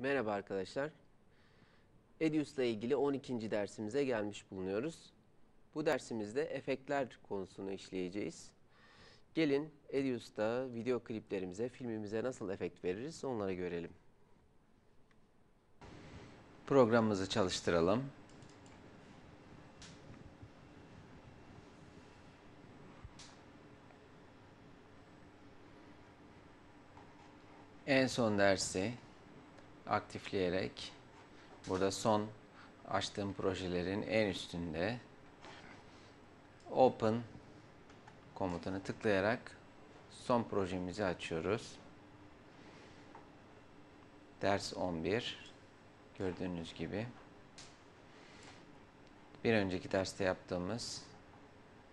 Merhaba arkadaşlar. Edius ile ilgili 12. dersimize gelmiş bulunuyoruz. Bu dersimizde efektler konusunu işleyeceğiz. Gelin Edius'ta video kliplerimize, filmimize nasıl efekt veririz onları görelim. Programımızı çalıştıralım. En son dersi aktifleyerek burada son açtığım projelerin en üstünde Open komutunu tıklayarak son projemizi açıyoruz. Ders 11 gördüğünüz gibi bir önceki derste yaptığımız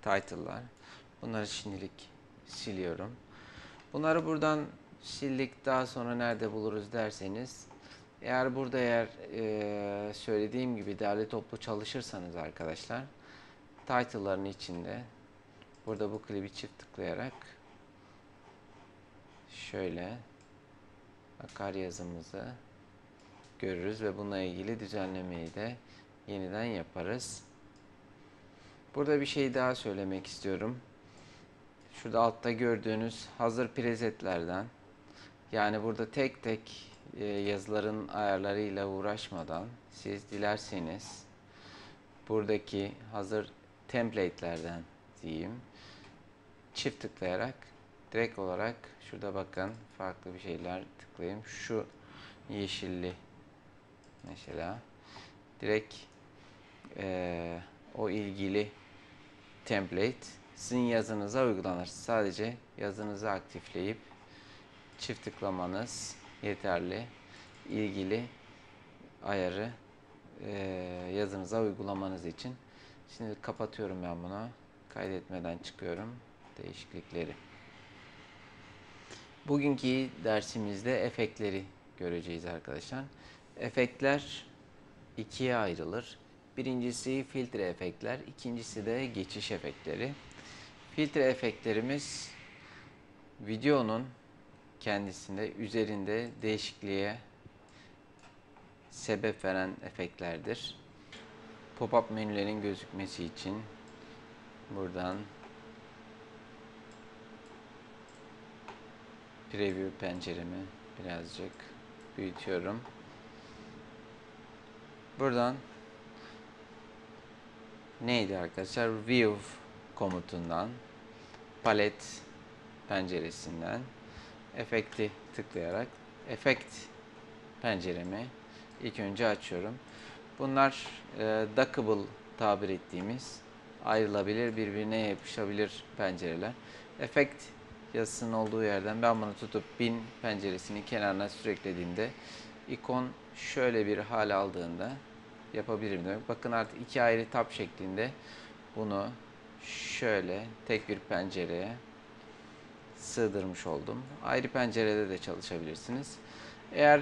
title'lar bunları şimdilik siliyorum. Bunları buradan sildik daha sonra nerede buluruz derseniz eğer burada eğer e, söylediğim gibi değerli toplu çalışırsanız arkadaşlar title'ların içinde burada bu klibi çift tıklayarak şöyle akar yazımızı görürüz ve bununla ilgili düzenlemeyi de yeniden yaparız. Burada bir şey daha söylemek istiyorum. Şurada altta gördüğünüz hazır presetlerden yani burada tek tek e, yazıların ayarlarıyla uğraşmadan siz dilerseniz buradaki hazır template'lerden diyeyim çift tıklayarak direkt olarak şurada bakın farklı bir şeyler tıklayayım. Şu yeşilli mesela direkt e, o ilgili template sizin yazınıza uygulanır. Sadece yazınızı aktifleyip çift tıklamanız yeterli. İlgili ayarı e, yazınıza uygulamanız için. Şimdi kapatıyorum ben bunu. Kaydetmeden çıkıyorum değişiklikleri. Bugünkü dersimizde efektleri göreceğiz arkadaşlar. Efektler ikiye ayrılır. Birincisi filtre efektler, ikincisi de geçiş efektleri. Filtre efektlerimiz videonun kendisinde üzerinde değişikliğe sebep veren efektlerdir. Pop-up menülerin gözükmesi için buradan preview penceremi birazcık büyütüyorum. Buradan neydi arkadaşlar? View komutundan palet penceresinden efekti tıklayarak efekt penceremi ilk önce açıyorum. Bunlar e, dockable tabir ettiğimiz ayrılabilir, birbirine yapışabilir pencereler. Efekt yazısının olduğu yerden ben bunu tutup bin penceresini kenarına sürüklediğimde ikon şöyle bir hal aldığında yapabilirim demek. Bakın artık iki ayrı tab şeklinde bunu şöyle tek bir pencereye sığdırmış oldum. Ayrı pencerede de çalışabilirsiniz. Eğer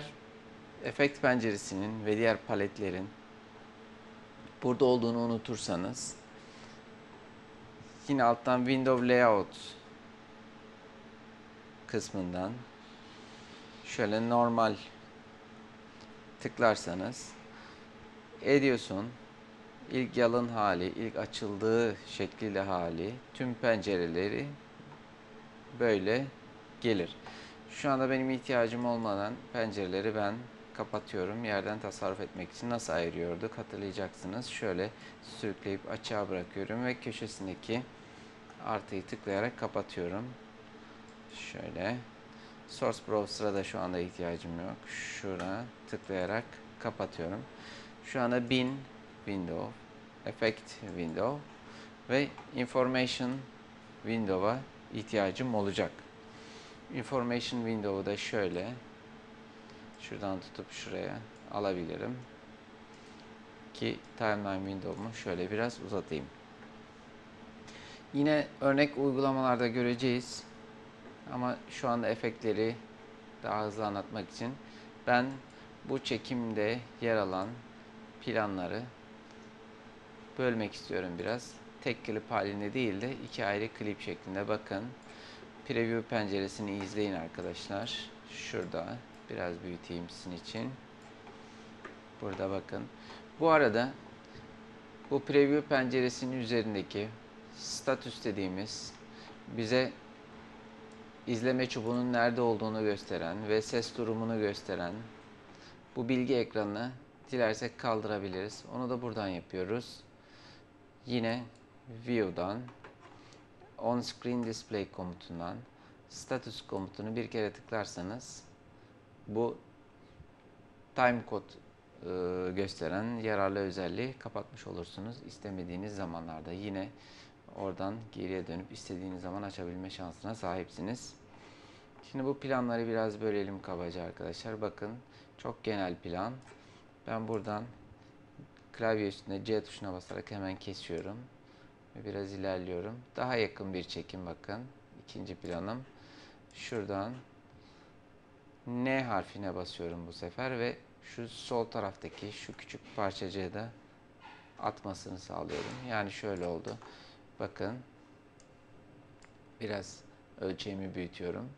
efekt penceresinin ve diğer paletlerin burada olduğunu unutursanız yine alttan Window Layout kısmından şöyle normal tıklarsanız ediyorsun ilk yalın hali, ilk açıldığı şekliyle hali tüm pencereleri böyle gelir. Şu anda benim ihtiyacım olmadan pencereleri ben kapatıyorum. Yerden tasarruf etmek için nasıl ayırıyorduk hatırlayacaksınız. Şöyle sürükleyip açığa bırakıyorum ve köşesindeki artıyı tıklayarak kapatıyorum. Şöyle. Source Browser'a da şu anda ihtiyacım yok. Şuna tıklayarak kapatıyorum. Şu anda bin window, effect window ve information window'a ihtiyacım olacak. Information window'u da şöyle şuradan tutup şuraya alabilirim. Ki timeline window'umu şöyle biraz uzatayım. Yine örnek uygulamalarda göreceğiz. Ama şu anda efektleri daha hızlı anlatmak için ben bu çekimde yer alan planları bölmek istiyorum biraz. Tek klip halinde değil de iki ayrı klip şeklinde bakın. Preview penceresini izleyin arkadaşlar. Şurada biraz büyüteyim sizin için. Burada bakın. Bu arada bu preview penceresinin üzerindeki status dediğimiz bize izleme çubuğunun nerede olduğunu gösteren ve ses durumunu gösteren bu bilgi ekranını dilersek kaldırabiliriz. Onu da buradan yapıyoruz. Yine View'dan On Screen Display komutundan status komutunu bir kere tıklarsanız bu time code e, gösteren yararlı özelliği kapatmış olursunuz. İstemediğiniz zamanlarda yine oradan geriye dönüp istediğiniz zaman açabilme şansına sahipsiniz. Şimdi bu planları biraz bölelim kabaca arkadaşlar. Bakın çok genel plan. Ben buradan klavye üstünde C tuşuna basarak hemen kesiyorum. Biraz ilerliyorum. Daha yakın bir çekim bakın. İkinci planım. Şuradan N harfine basıyorum bu sefer ve şu sol taraftaki şu küçük parçacığı da atmasını sağlıyorum. Yani şöyle oldu. Bakın biraz ölçeğimi büyütüyorum.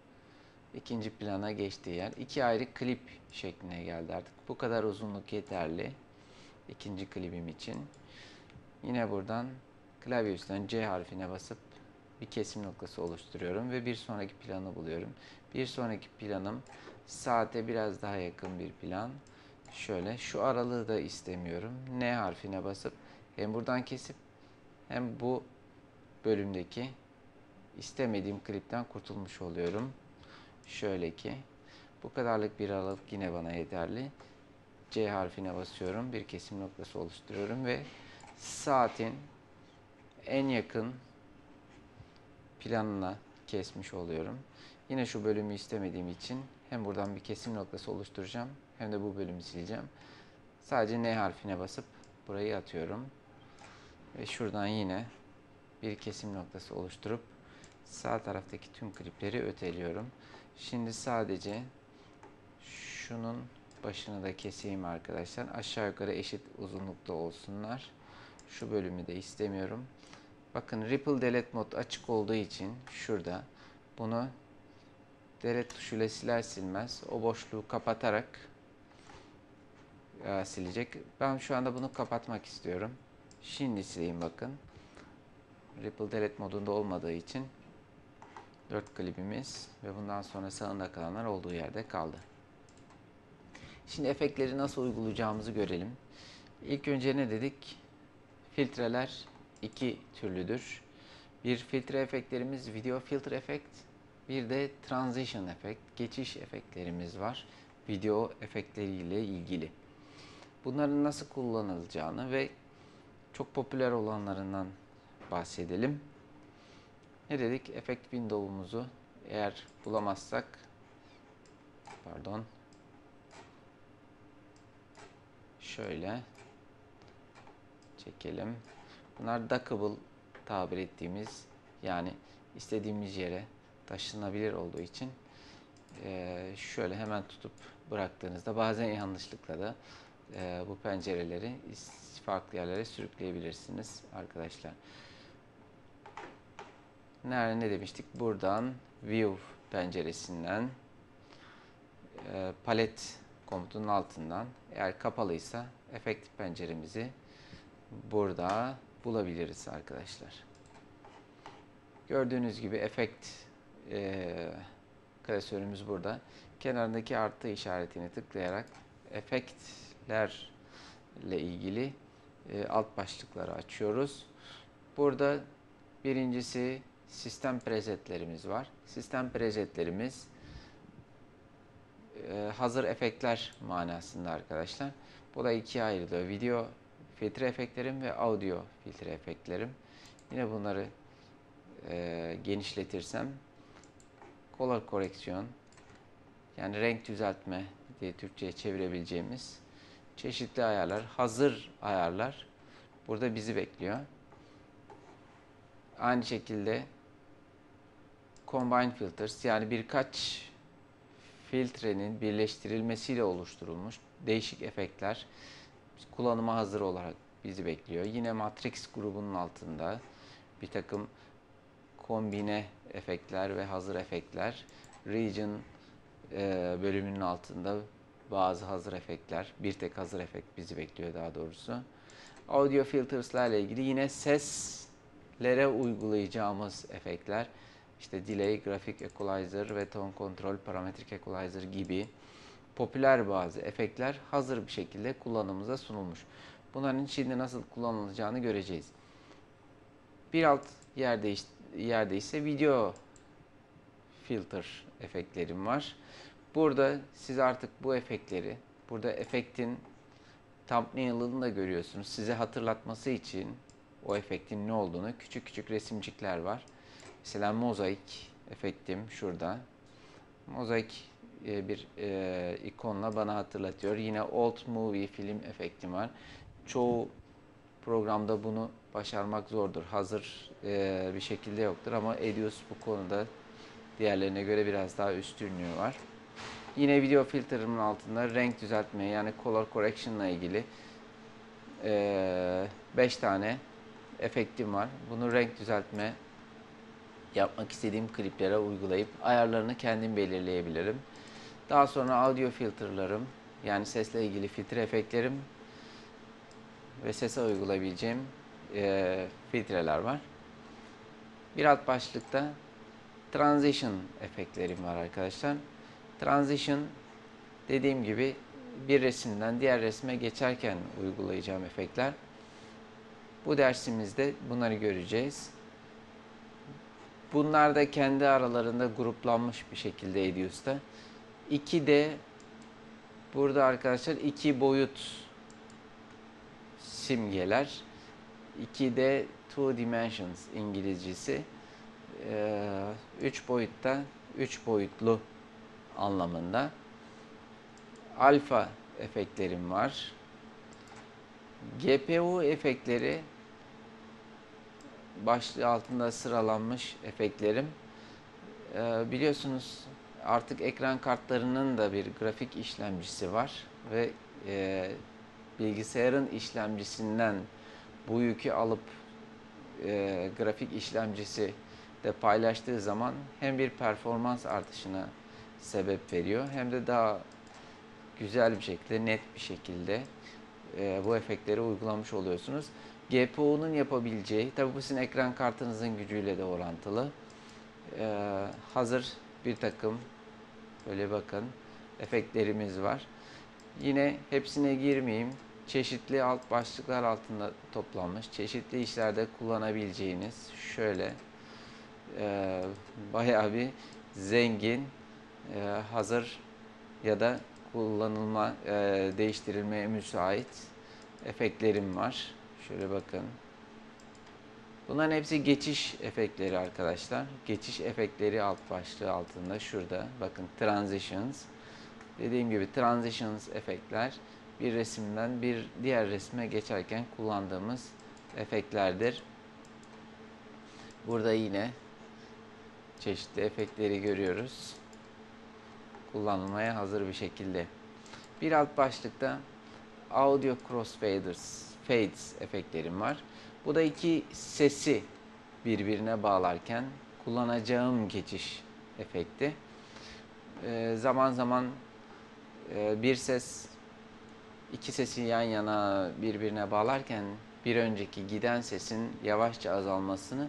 İkinci plana geçtiği yer. iki ayrı klip şekline geldi artık. Bu kadar uzunluk yeterli. ikinci klibim için. Yine buradan klavye üstünden C harfine basıp bir kesim noktası oluşturuyorum ve bir sonraki planı buluyorum. Bir sonraki planım saate biraz daha yakın bir plan. Şöyle şu aralığı da istemiyorum. N harfine basıp hem buradan kesip hem bu bölümdeki istemediğim klipten kurtulmuş oluyorum. Şöyle ki bu kadarlık bir aralık yine bana yeterli. C harfine basıyorum. Bir kesim noktası oluşturuyorum ve saatin en yakın planına kesmiş oluyorum. Yine şu bölümü istemediğim için hem buradan bir kesim noktası oluşturacağım hem de bu bölümü sileceğim. Sadece N harfine basıp burayı atıyorum. Ve şuradan yine bir kesim noktası oluşturup sağ taraftaki tüm klipleri öteliyorum. Şimdi sadece şunun başını da keseyim arkadaşlar. Aşağı yukarı eşit uzunlukta olsunlar. Şu bölümü de istemiyorum. Bakın Ripple Delete Mod açık olduğu için şurada bunu delete tuşuyla siler silmez o boşluğu kapatarak e, silecek. Ben şu anda bunu kapatmak istiyorum. Şimdi sileyim bakın. Ripple Delete modunda olmadığı için 4 klibimiz ve bundan sonra sağında kalanlar olduğu yerde kaldı. Şimdi efektleri nasıl uygulayacağımızı görelim. İlk önce ne dedik? Filtreler iki türlüdür. Bir filtre efektlerimiz video filtre efekt, bir de transition efekt, geçiş efektlerimiz var. Video efektleriyle ilgili. Bunların nasıl kullanılacağını ve çok popüler olanlarından bahsedelim. Ne dedik? Efekt window'umuzu eğer bulamazsak pardon şöyle çekelim. Bunlar dockable tabir ettiğimiz yani istediğimiz yere taşınabilir olduğu için e, şöyle hemen tutup bıraktığınızda bazen yanlışlıkla da e, bu pencereleri farklı yerlere sürükleyebilirsiniz arkadaşlar. Nerede ne demiştik? Buradan View penceresinden e, palet komutunun altından eğer kapalıysa efekt penceremizi burada bulabiliriz arkadaşlar. Gördüğünüz gibi efekt e, klasörümüz burada. Kenarındaki artı işaretini tıklayarak efektlerle ilgili e, alt başlıkları açıyoruz. Burada birincisi sistem presetlerimiz var. Sistem presetlerimiz e, hazır efektler manasında arkadaşlar. Bu da ikiye ayrılıyor. Video filtre efektlerim ve audio filtre efektlerim. Yine bunları e, genişletirsem color koreksiyon yani renk düzeltme diye Türkçe'ye çevirebileceğimiz çeşitli ayarlar, hazır ayarlar burada bizi bekliyor. Aynı şekilde combine filters yani birkaç filtrenin birleştirilmesiyle oluşturulmuş değişik efektler kullanıma hazır olarak bizi bekliyor. Yine Matrix grubunun altında bir takım kombine efektler ve hazır efektler Region e, bölümünün altında bazı hazır efektler. Bir tek hazır efekt bizi bekliyor daha doğrusu. Audio filters'larla ilgili yine seslere uygulayacağımız efektler. İşte delay, graphic equalizer ve tone control, parametric equalizer gibi popüler bazı efektler hazır bir şekilde kullanımıza sunulmuş. Bunların şimdi nasıl kullanılacağını göreceğiz. Bir alt yerde, yerde ise video filter efektlerim var. Burada siz artık bu efektleri, burada efektin thumbnail'ını da görüyorsunuz. Size hatırlatması için o efektin ne olduğunu küçük küçük resimcikler var. Mesela mozaik efektim şurada. Mozaik e, bir e, ikonla bana hatırlatıyor. Yine old movie film efektim var. Çoğu programda bunu başarmak zordur. Hazır e, bir şekilde yoktur ama Edius bu konuda diğerlerine göre biraz daha üstünlüğü var. Yine video filtremin altında renk düzeltme yani color correction ile ilgili 5 tane efektim var. Bunu renk düzeltme yapmak istediğim kliplere uygulayıp ayarlarını kendim belirleyebilirim. Daha sonra audio filterlarım yani sesle ilgili filtre efektlerim ve sese uygulayabileceğim e, filtreler var. Bir alt başlıkta transition efektlerim var arkadaşlar. Transition dediğim gibi bir resimden diğer resme geçerken uygulayacağım efektler. Bu dersimizde bunları göreceğiz. Bunlar da kendi aralarında gruplanmış bir şekilde Edius'ta. 2D burada arkadaşlar iki boyut simgeler. 2D two dimensions İngilizcesi. 3 boyutta 3 boyutlu anlamında. Alfa efektlerim var. GPU efektleri başlığı altında sıralanmış efektlerim. Ee, biliyorsunuz artık ekran kartlarının da bir grafik işlemcisi var ve e, bilgisayarın işlemcisinden bu yükü alıp e, grafik işlemcisi de paylaştığı zaman hem bir performans artışına sebep veriyor hem de daha güzel bir şekilde, net bir şekilde e, bu efektleri uygulamış oluyorsunuz. GPU'nun yapabileceği, tabi bu sizin ekran kartınızın gücüyle de orantılı. E, hazır bir takım, böyle bakın, efektlerimiz var. Yine hepsine girmeyeyim. Çeşitli alt başlıklar altında toplanmış. Çeşitli işlerde kullanabileceğiniz şöyle e, bayağı bir zengin, e, hazır ya da kullanılma, e, değiştirilmeye müsait efektlerim var. Şöyle bakın. Bunların hepsi geçiş efektleri arkadaşlar. Geçiş efektleri alt başlığı altında şurada. Bakın transitions. Dediğim gibi transitions efektler bir resimden bir diğer resme geçerken kullandığımız efektlerdir. Burada yine çeşitli efektleri görüyoruz. Kullanılmaya hazır bir şekilde. Bir alt başlıkta Audio Crossfaders, Fades efektlerim var. Bu da iki sesi birbirine bağlarken kullanacağım geçiş efekti. Ee, zaman zaman e, bir ses iki sesi yan yana birbirine bağlarken bir önceki giden sesin yavaşça azalmasını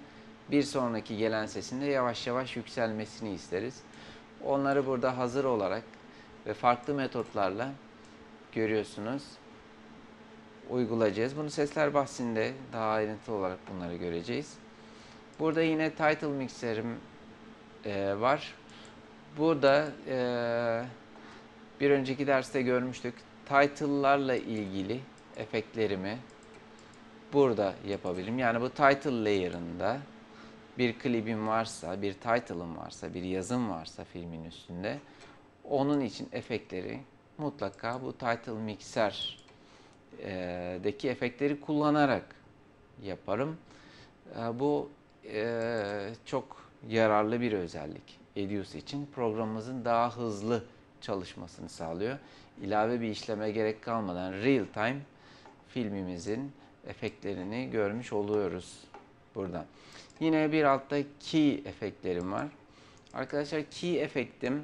bir sonraki gelen sesin de yavaş yavaş yükselmesini isteriz. Onları burada hazır olarak ve farklı metotlarla görüyorsunuz uygulayacağız. Bunu sesler bahsinde daha ayrıntılı olarak bunları göreceğiz. Burada yine title mixerim e, var. Burada e, bir önceki derste görmüştük. Title'larla ilgili efektlerimi burada yapabilirim. Yani bu title layer'ında bir klibim varsa, bir title'ım varsa, bir yazım varsa filmin üstünde onun için efektleri mutlaka bu title mixer deki efektleri kullanarak yaparım. Bu çok yararlı bir özellik Edius için. Programımızın daha hızlı çalışmasını sağlıyor. İlave bir işleme gerek kalmadan real time filmimizin efektlerini görmüş oluyoruz burada. Yine bir altta key efektlerim var. Arkadaşlar key efektim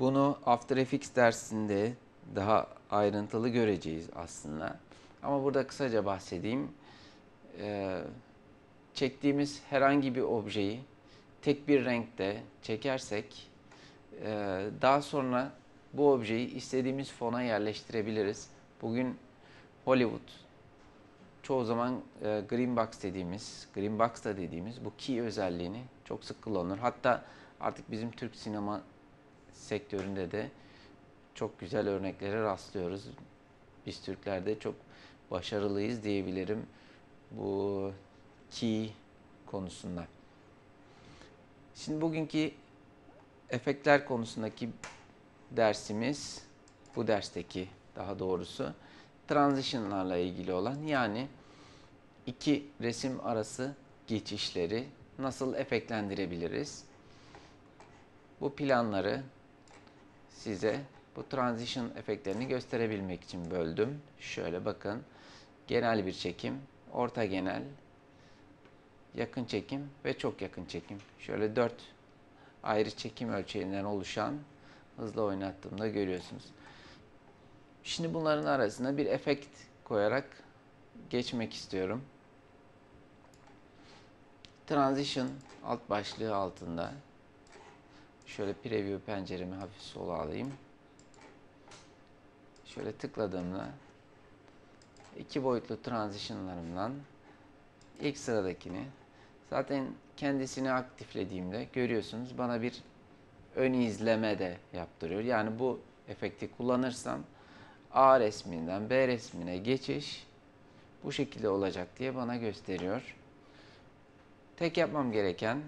Bunu After Effects dersinde daha ayrıntılı göreceğiz aslında. Ama burada kısaca bahsedeyim. Ee, çektiğimiz herhangi bir objeyi tek bir renkte çekersek e, daha sonra bu objeyi istediğimiz fona yerleştirebiliriz. Bugün Hollywood çoğu zaman e, green box dediğimiz, green box da dediğimiz bu key özelliğini çok sık kullanır. Hatta artık bizim Türk sinema sektöründe de çok güzel örneklere rastlıyoruz. Biz Türklerde çok başarılıyız diyebilirim bu key konusunda. Şimdi bugünkü efektler konusundaki dersimiz bu dersteki daha doğrusu transitionlarla ilgili olan yani iki resim arası geçişleri nasıl efektlendirebiliriz? Bu planları size bu transition efektlerini gösterebilmek için böldüm. Şöyle bakın. Genel bir çekim, orta genel, yakın çekim ve çok yakın çekim. Şöyle dört ayrı çekim ölçeğinden oluşan hızla oynattığımda görüyorsunuz. Şimdi bunların arasına bir efekt koyarak geçmek istiyorum. Transition alt başlığı altında şöyle preview penceremi hafif sola alayım. Şöyle tıkladığımda iki boyutlu transitionlarımdan ilk sıradakini zaten kendisini aktiflediğimde görüyorsunuz bana bir ön izleme de yaptırıyor. Yani bu efekti kullanırsam A resminden B resmine geçiş bu şekilde olacak diye bana gösteriyor. Tek yapmam gereken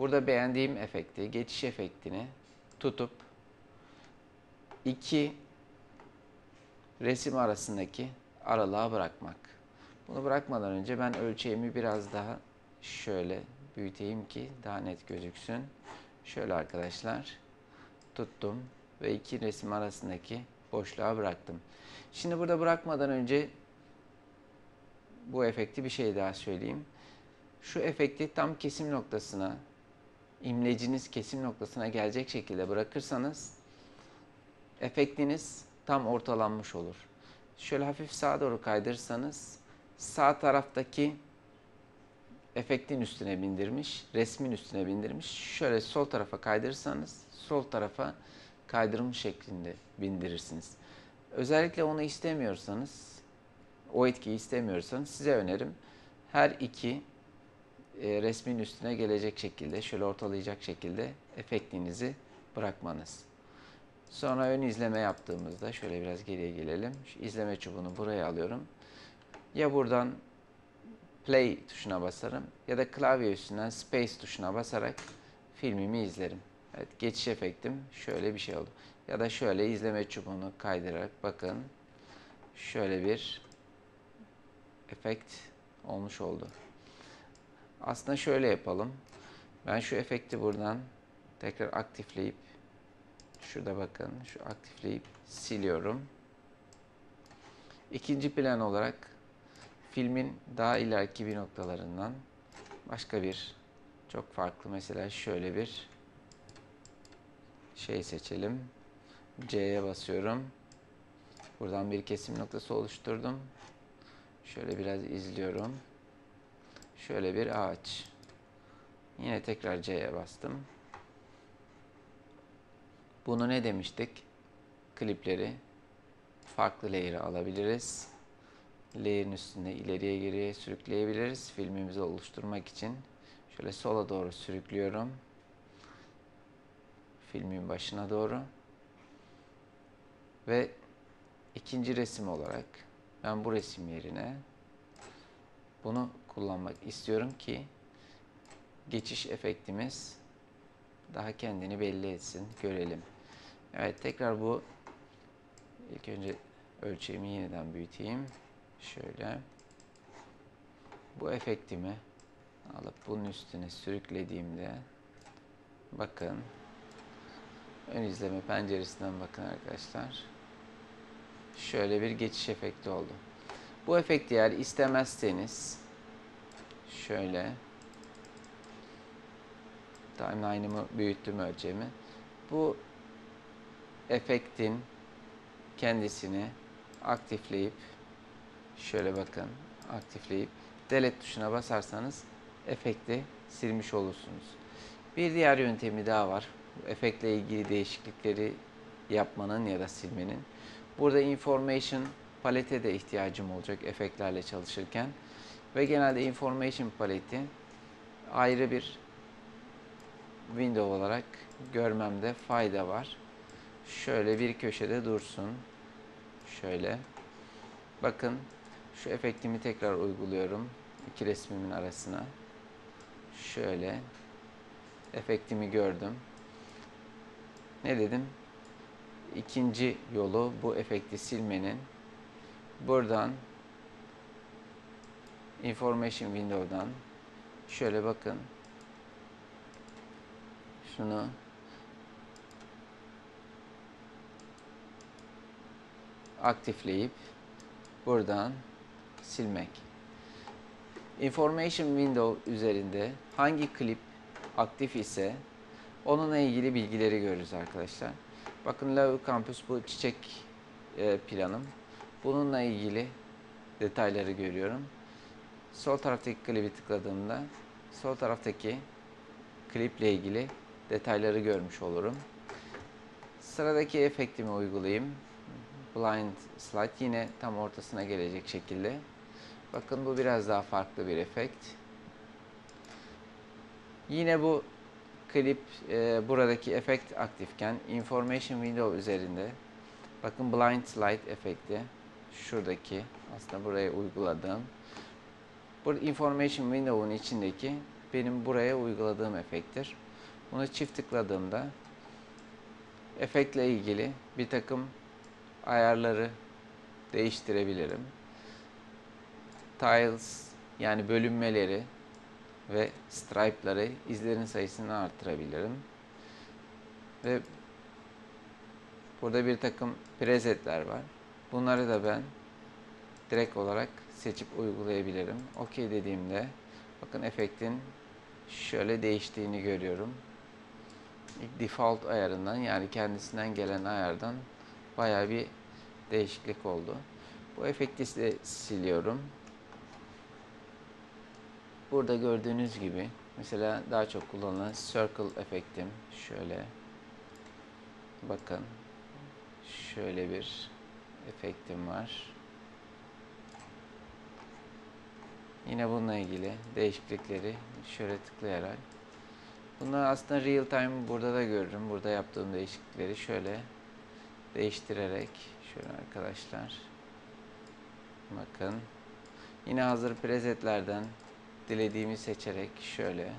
burada beğendiğim efekti, geçiş efektini tutup iki resim arasındaki aralığa bırakmak. Bunu bırakmadan önce ben ölçeğimi biraz daha şöyle büyüteyim ki daha net gözüksün. Şöyle arkadaşlar tuttum ve iki resim arasındaki boşluğa bıraktım. Şimdi burada bırakmadan önce bu efekti bir şey daha söyleyeyim. Şu efekti tam kesim noktasına, imleciniz kesim noktasına gelecek şekilde bırakırsanız efektiniz tam ortalanmış olur. Şöyle hafif sağa doğru kaydırırsanız sağ taraftaki efektin üstüne bindirmiş, resmin üstüne bindirmiş. Şöyle sol tarafa kaydırırsanız sol tarafa kaydırmış şeklinde bindirirsiniz. Özellikle onu istemiyorsanız, o etkiyi istemiyorsanız size önerim her iki e, resmin üstüne gelecek şekilde, şöyle ortalayacak şekilde efektinizi bırakmanız. Sonra ön izleme yaptığımızda şöyle biraz geriye gelelim. Şu izleme çubuğunu buraya alıyorum. Ya buradan play tuşuna basarım ya da klavye üstünden space tuşuna basarak filmimi izlerim. Evet geçiş efektim şöyle bir şey oldu. Ya da şöyle izleme çubuğunu kaydırarak bakın şöyle bir efekt olmuş oldu. Aslında şöyle yapalım. Ben şu efekti buradan tekrar aktifleyip şurada bakın şu aktifleyip siliyorum. İkinci plan olarak filmin daha ileriki bir noktalarından başka bir çok farklı mesela şöyle bir şey seçelim. C'ye basıyorum. Buradan bir kesim noktası oluşturdum. Şöyle biraz izliyorum. Şöyle bir ağaç. Yine tekrar C'ye bastım. Bunu ne demiştik? Klipleri farklı layer'a alabiliriz. Layer'ın üstünde ileriye geriye sürükleyebiliriz. Filmimizi oluşturmak için. Şöyle sola doğru sürüklüyorum. Filmin başına doğru. Ve ikinci resim olarak ben bu resim yerine bunu kullanmak istiyorum ki geçiş efektimiz daha kendini belli etsin, görelim. Evet, tekrar bu ilk önce ölçeğimi yeniden büyüteyim. Şöyle bu efektimi alıp bunun üstüne sürüklediğimde bakın ön izleme penceresinden bakın arkadaşlar. Şöyle bir geçiş efekti oldu. Bu efekti eğer istemezseniz şöyle timeline'ımı büyüttüm ölçeğimi. Bu efektin kendisini aktifleyip şöyle bakın aktifleyip delete tuşuna basarsanız efekti silmiş olursunuz. Bir diğer yöntemi daha var. Efektle ilgili değişiklikleri yapmanın ya da silmenin. Burada information palete de ihtiyacım olacak efektlerle çalışırken. Ve genelde information paleti ayrı bir window olarak görmemde fayda var. Şöyle bir köşede dursun. Şöyle. Bakın şu efektimi tekrar uyguluyorum. iki resmimin arasına. Şöyle. Efektimi gördüm. Ne dedim? İkinci yolu bu efekti silmenin buradan information window'dan şöyle bakın şunu aktifleyip buradan silmek. Information window üzerinde hangi klip aktif ise onunla ilgili bilgileri görürüz arkadaşlar. Bakın Love Campus bu çiçek e, planım. Bununla ilgili detayları görüyorum. Sol taraftaki klibi tıkladığımda sol taraftaki kliple ilgili detayları görmüş olurum. Sıradaki efektimi uygulayayım. Blind Slide yine tam ortasına gelecek şekilde. Bakın bu biraz daha farklı bir efekt. Yine bu klip e, buradaki efekt aktifken Information Window üzerinde bakın Blind Slide efekti şuradaki aslında buraya uyguladığım bu Information Window'un içindeki benim buraya uyguladığım efekttir. Bunu çift tıkladığımda efektle ilgili bir takım ayarları değiştirebilirim. Tiles yani bölünmeleri ve stripe'ları izlerin sayısını arttırabilirim. Ve burada bir takım presetler var. Bunları da ben direkt olarak seçip uygulayabilirim. OK dediğimde bakın efektin şöyle değiştiğini görüyorum. Default ayarından yani kendisinden gelen ayardan bayağı bir değişiklik oldu. Bu efekti de siliyorum. Burada gördüğünüz gibi mesela daha çok kullanılan circle efektim şöyle bakın şöyle bir efektim var. Yine bununla ilgili değişiklikleri şöyle tıklayarak. Bunları aslında real time burada da görürüm. Burada yaptığım değişiklikleri şöyle değiştirerek. Şöyle arkadaşlar. Bakın. Yine hazır presetlerden dilediğimi seçerek şöyle.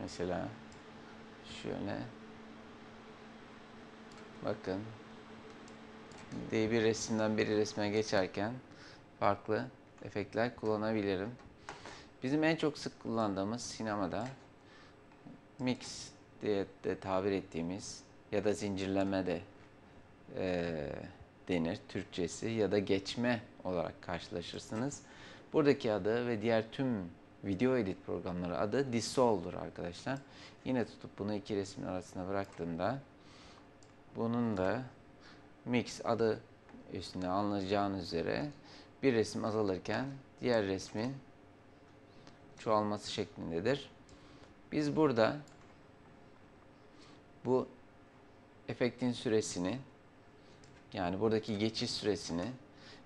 Mesela şöyle. Bakın diye bir resimden bir resme geçerken farklı efektler kullanabilirim. Bizim en çok sık kullandığımız sinemada mix diye de tabir ettiğimiz ya da zincirleme de e, denir Türkçesi ya da geçme olarak karşılaşırsınız. Buradaki adı ve diğer tüm video edit programları adı Dissolve'dur arkadaşlar. Yine tutup bunu iki resmin arasına bıraktığımda bunun da mix adı üstünde anlayacağınız üzere bir resim azalırken diğer resmin çoğalması şeklindedir. Biz burada bu efektin süresini yani buradaki geçiş süresini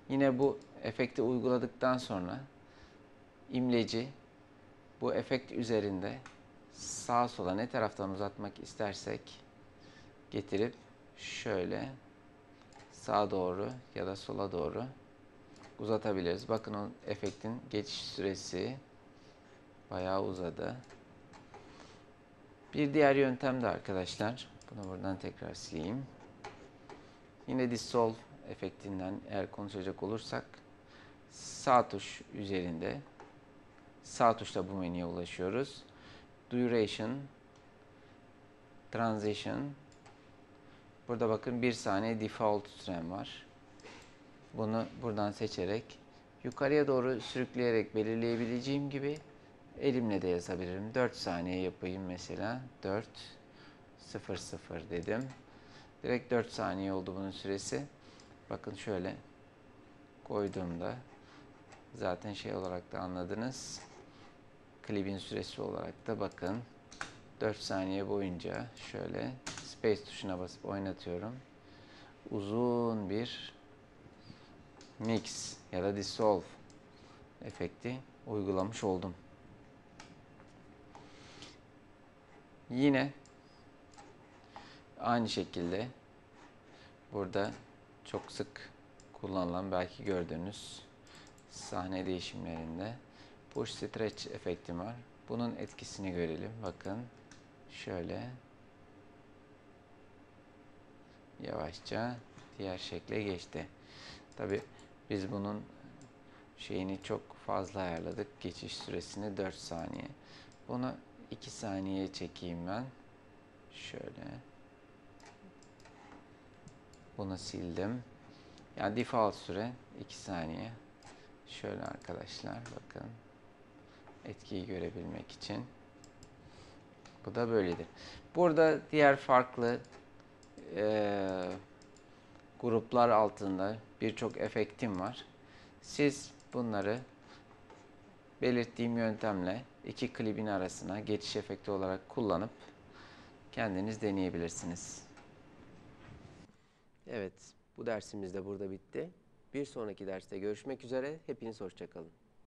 yine bu efekti uyguladıktan sonra imleci bu efekt üzerinde sağa sola ne taraftan uzatmak istersek getirip şöyle sağa doğru ya da sola doğru uzatabiliriz. Bakın o efektin geçiş süresi bayağı uzadı. Bir diğer yöntem de arkadaşlar. Bunu buradan tekrar sileyim. Yine dissolve efektinden eğer konuşacak olursak sağ tuş üzerinde sağ tuşla bu menüye ulaşıyoruz. Duration Transition Burada bakın bir saniye default sürem var. Bunu buradan seçerek yukarıya doğru sürükleyerek belirleyebileceğim gibi elimle de yazabilirim. 4 saniye yapayım mesela. 4 00 dedim. Direkt 4 saniye oldu bunun süresi. Bakın şöyle koyduğumda zaten şey olarak da anladınız. Klibin süresi olarak da bakın 4 saniye boyunca şöyle space tuşuna basıp oynatıyorum. Uzun bir mix ya da dissolve efekti uygulamış oldum. Yine aynı şekilde burada çok sık kullanılan belki gördüğünüz sahne değişimlerinde push stretch efektim var. Bunun etkisini görelim. Bakın şöyle yavaşça diğer şekle geçti. Tabi biz bunun şeyini çok fazla ayarladık. Geçiş süresini 4 saniye. Bunu 2 saniye çekeyim ben. Şöyle. Bunu sildim. Yani default süre 2 saniye. Şöyle arkadaşlar bakın. Etkiyi görebilmek için. Bu da böyledir. Burada diğer farklı eee, gruplar altında birçok efektim var. Siz bunları belirttiğim yöntemle iki klibin arasına geçiş efekti olarak kullanıp kendiniz deneyebilirsiniz. Evet, bu dersimiz de burada bitti. Bir sonraki derste görüşmek üzere. Hepiniz hoşçakalın.